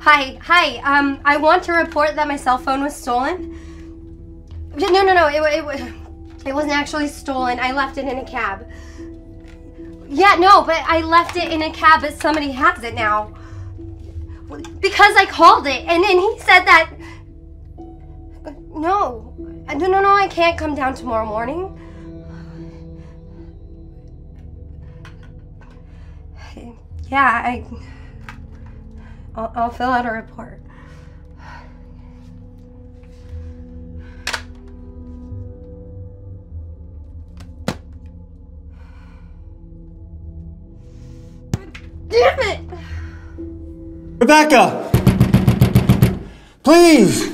Hi, hi. Um, I want to report that my cell phone was stolen. No, no, no. It, it, it, it wasn't actually stolen. I left it in a cab. Yeah, no, but I left it in a cab, but somebody has it now. Because I called it, and then he said that. No, no, no, no. I can't come down tomorrow morning. Yeah, I. I'll, I'll fill out a report. Damn it! Rebecca! Please!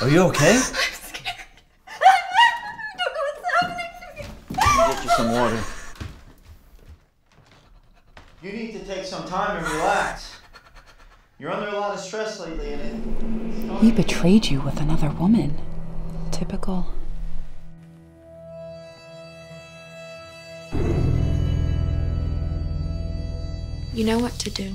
Are you okay? I'm scared. I don't know what's happening to me. Get you some water. You need to take some time and relax. You're under a lot of stress lately, and it. He betrayed you with another woman. Typical. You know what to do.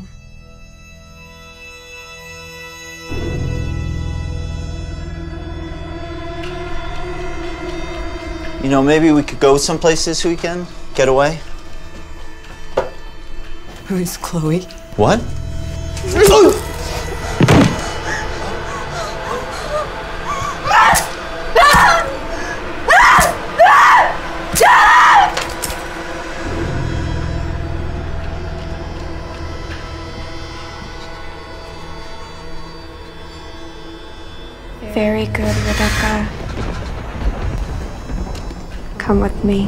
You know, maybe we could go someplace this weekend. Get away. Who's Chloe? What? Very good, Rebecca. Come with me.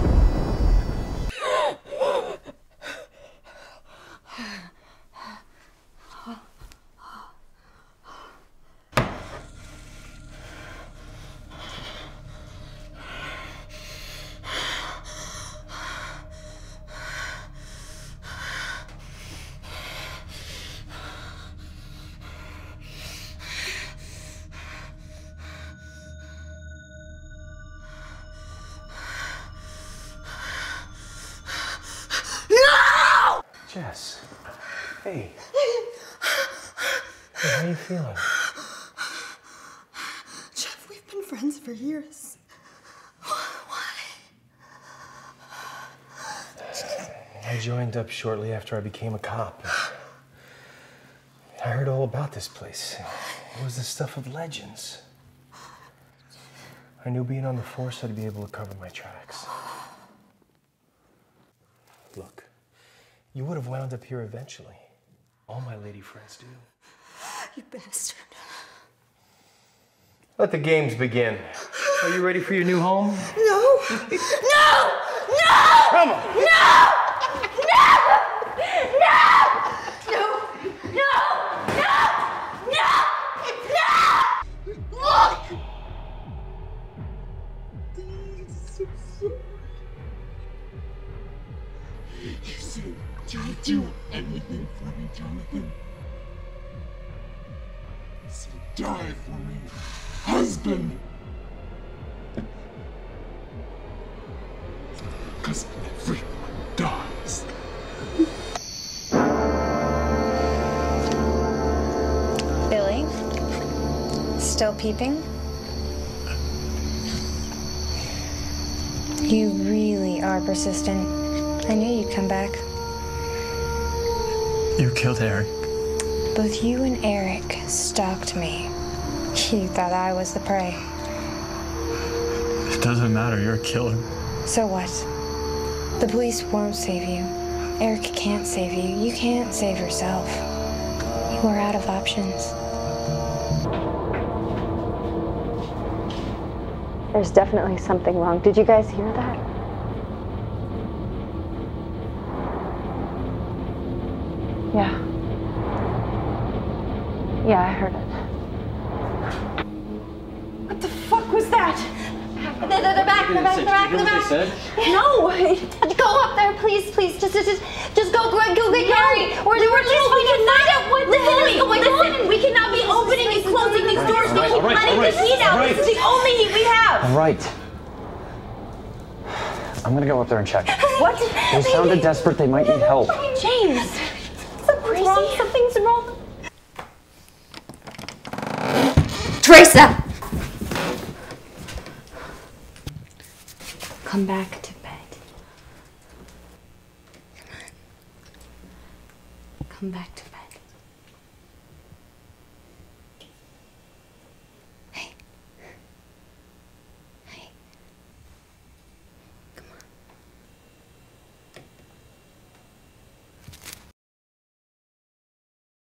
Jess. Hey. Hey, how are you feeling? Jeff, we've been friends for years. Why? I joined up shortly after I became a cop. I heard all about this place. It was the stuff of legends. I knew being on the force I'd be able to cover my tracks. Look, you would have wound up here eventually. All my lady friends do. You bastard. Let the games begin. Are you ready for your new home? No! No! No! Come on! No! No! No! No! No! No! No! Look! You said you'll do anything for me, Jonathan. You said die for me, husband. Because everyone dies. Billy? Still peeping? You really are persistent. I knew you'd come back. You killed Eric. Both you and Eric stalked me. You thought I was the prey. It doesn't matter, you're a killer. So what? The police won't save you. Eric can't save you. You can't save yourself. You are out of options. There's definitely something wrong. Did you guys hear that? Yeah. Yeah, I heard it. What the fuck was that? They're, they're, they're back, they're back, they're back, they're back. No! Go up there, please, please. Just, just, just, just go, go, go get Gary. Or we're just, we can find out what the hell is going on. We cannot be opening and closing these doors. We keep letting the heat out. This is the only heat we have. All right. I'm gonna go up there and check. What? They sounded desperate. They might need help. James, something's wrong. Something's wrong. Teresa! Come back to bed. Come on. Come back to bed.